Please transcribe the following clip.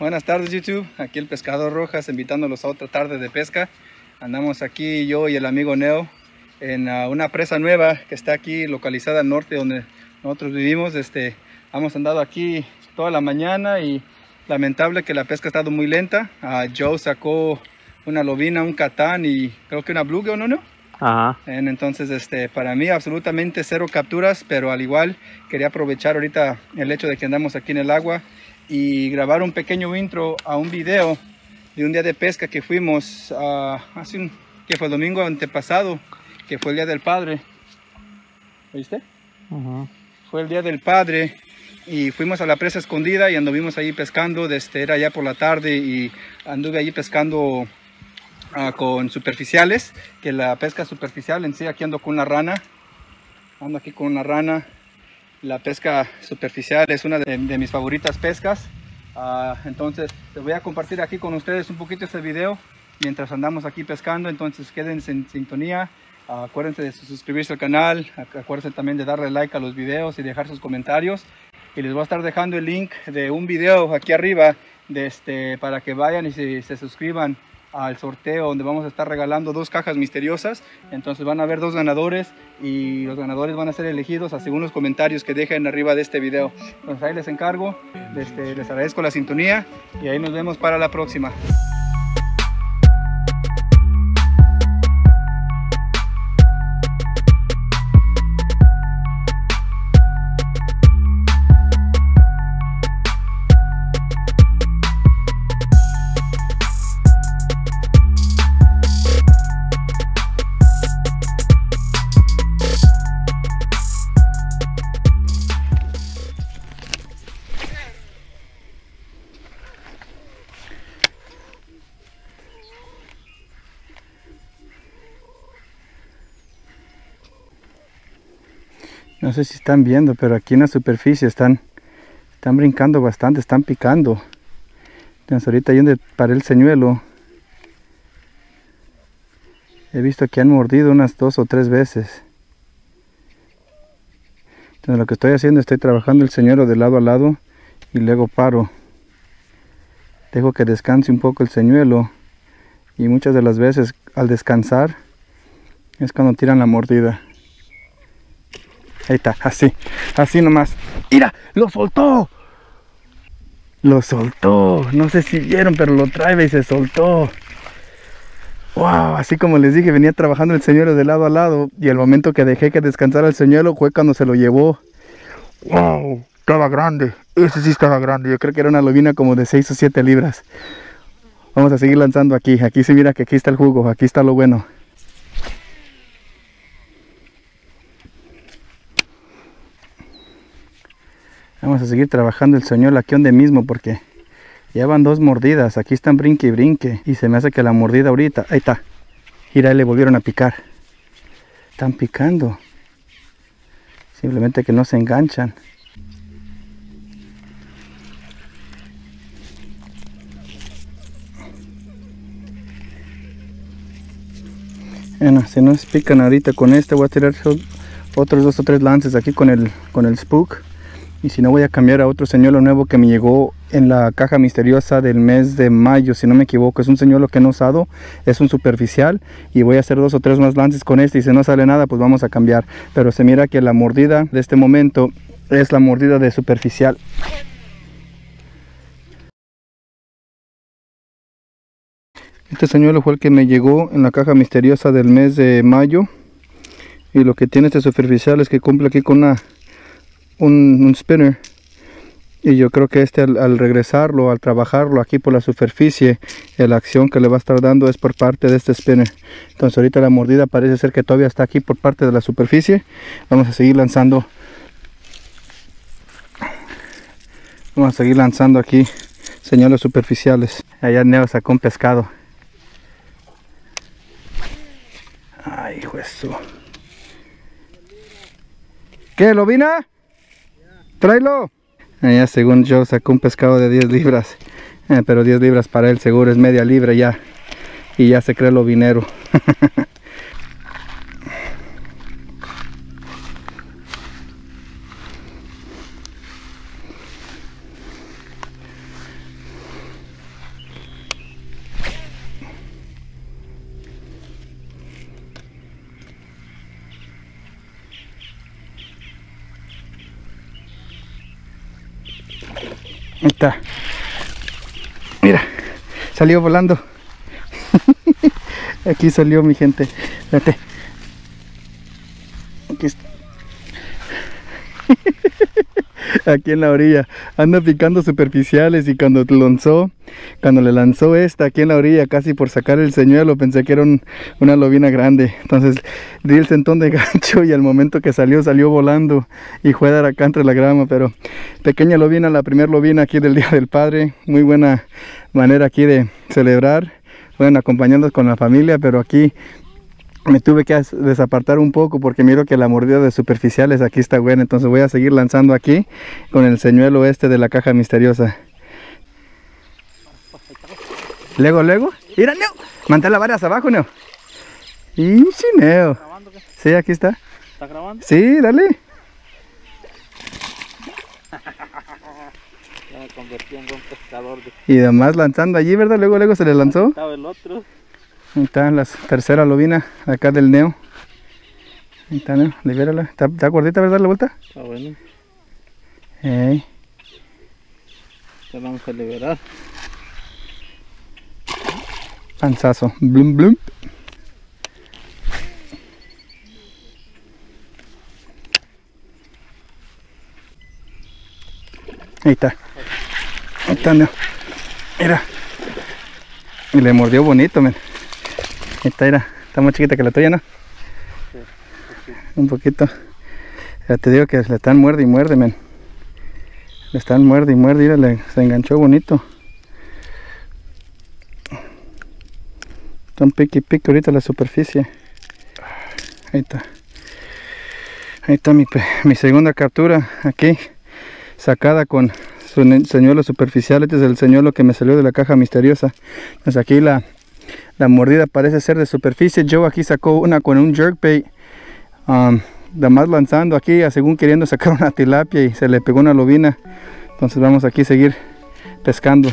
Buenas tardes YouTube, aquí el Pescador Rojas invitándolos a otra tarde de pesca. Andamos aquí yo y el amigo Neo en uh, una presa nueva que está aquí localizada al norte donde nosotros vivimos. Este, hemos andado aquí toda la mañana y lamentable que la pesca ha estado muy lenta. Uh, Joe sacó una lobina, un catán y creo que una bluegill, ¿no? no? Ajá. Entonces, este, para mí absolutamente cero capturas, pero al igual quería aprovechar ahorita el hecho de que andamos aquí en el agua y grabar un pequeño intro a un video de un día de pesca que fuimos uh, hace un, que fue el domingo antepasado, que fue el Día del Padre. ¿Viste? Fue el Día del Padre y fuimos a la presa escondida y anduvimos ahí pescando, desde era ya por la tarde y anduve ahí pescando uh, con superficiales, que la pesca superficial en sí, aquí ando con una rana, ando aquí con una rana, la pesca superficial es una de, mis favoritas pescas. Uh, entonces, les voy a compartir aquí con ustedes un poquito este video mientras andamos aquí pescando. Entonces, quédense en sintonía. Uh, acuérdense de suscribirse al canal. Acuérdense también de darle like a los videos y dejar sus comentarios. Y les voy a estar dejando el link de un video aquí arriba este, para que vayan y se suscriban al sorteo donde vamos a estar regalando dos cajas misteriosas. Entonces van a haber dos ganadores y los ganadores van a ser elegidos según los comentarios que dejen arriba de este video. Entonces ahí les encargo, este, les agradezco la sintonía y ahí nos vemos para la próxima. No sé si están viendo, pero aquí en la superficie están, están brincando bastante, están picando. Entonces ahorita ahí donde paré el señuelo, he visto que han mordido unas dos o tres veces. Entonces lo que estoy haciendo, estoy trabajando el señuelo de lado a lado y luego paro. Dejo que descanse un poco el señuelo y muchas de las veces al descansar es cuando tiran la mordida. Ahí está, así, así nomás. ¡Mira! ¡Lo soltó! Lo soltó. No sé si vieron, pero lo trae y se soltó. ¡Wow! Así como les dije, venía trabajando el señuelo de lado a lado. Y el momento que dejé que descansara el señuelo fue cuando se lo llevó. ¡Wow! Estaba grande. Ese sí estaba grande. Yo creo que era una lobina como de 6 o 7 libras. Vamos a seguir lanzando aquí. Aquí se mira que aquí está el jugo. Aquí está lo bueno. Vamos a seguir trabajando el señuelo aquí donde mismo porque ya van dos mordidas. Aquí están brinque y brinque. Y se me hace que la mordida ahorita... Ahí está. Mira, le volvieron a picar. Están picando. Simplemente que no se enganchan. Bueno, si no pican ahorita con este, voy a tirar otros dos o tres lances aquí con el, con el spook y si no voy a cambiar a otro señuelo nuevo que me llegó en la caja misteriosa del mes de mayo si no me equivoco. Es un señuelo que no he usado es un superficial y voy a hacer dos o tres más lances con este y si no sale nada pues vamos a cambiar. Pero se mira que la mordida de este momento es la mordida de superficial. Este señuelo fue el que me llegó en la caja misteriosa del mes de mayo y lo que tiene este superficial es que cumple aquí con una un, spinner y yo creo que este al, regresarlo, al trabajarlo aquí por la superficie, la acción que le va a estar dando es por parte de este spinner. Entonces ahorita la mordida parece ser que todavía está aquí por parte de la superficie. Vamos a seguir lanzando. Vamos a seguir lanzando aquí señales superficiales. Allá Neo sacó un pescado. Ay, eso. ¿Qué, Lobina? Tráelo. Allá según yo sacó un pescado de 10 libras. Eh, pero 10 libras para él seguro es media libra ya. Y ya se cree lo vinero. Ahí está. Mira, salió volando. Aquí salió mi gente. Vete. Aquí en la orilla. Anda picando superficiales y cuando lanzó, cuando le lanzó esta aquí en la orilla, casi por sacar el señuelo, pensé que era un- una lobina grande. Entonces di el sentón de gancho y al momento que salió, salió volando y fue dar acá entre la grama. Pero pequeña lobina, la primer lobina aquí del Día del Padre. Muy buena manera aquí de celebrar. Bueno, acompañándonos con la familia, pero aquí me tuve que desapartar un poco porque miro que la mordida de superficiales aquí está buena. Entonces voy a seguir lanzando aquí con el señuelo este de la caja misteriosa. Luego, luego. Mira, Neo. Mantén las varas abajo, Neo. Y sí, Neo. Sí, aquí está. ¿Está grabando? Sí, dale. Ya me convertí en pescador. De... Y además lanzando allí, ¿verdad? Luego, luego se le lanzó. Estaba el otro. Ahí está la tercera lobina acá del Neo. Ahí está, Neo. Libérala. ¿Está, está gordita, verdad, la vuelta? Está bueno. Ey. Ya vamos a liberar. Panzazo. Blum, blum. Ahí está. Ahí está, Neo. Mira. Y le mordió bonito, men. Está, mira. Está más chiquita que la tuya, ¿no? Un poquito. Ya te digo que le están muerde y muerde, men. Le están muerde y muerde. Mira, se enganchó bonito. Están pique y pique ahorita la superficie. Ahí está. Ahí está mi, mi segunda captura aquí. Sacada con su señuelo superficial. Este es el señuelo que me salió de la caja misteriosa. Pues aquí la, la mordida parece ser de superficie. Joe aquí sacó una con un jerkbait. Um, más lanzando aquí, según queriendo sacar una tilapia y se le pegó una lobina. Entonces vamos aquí a seguir pescando.